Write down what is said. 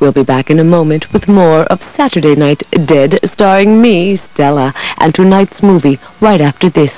We'll be back in a moment with more of Saturday Night Dead, starring me, Stella, and tonight's movie right after this.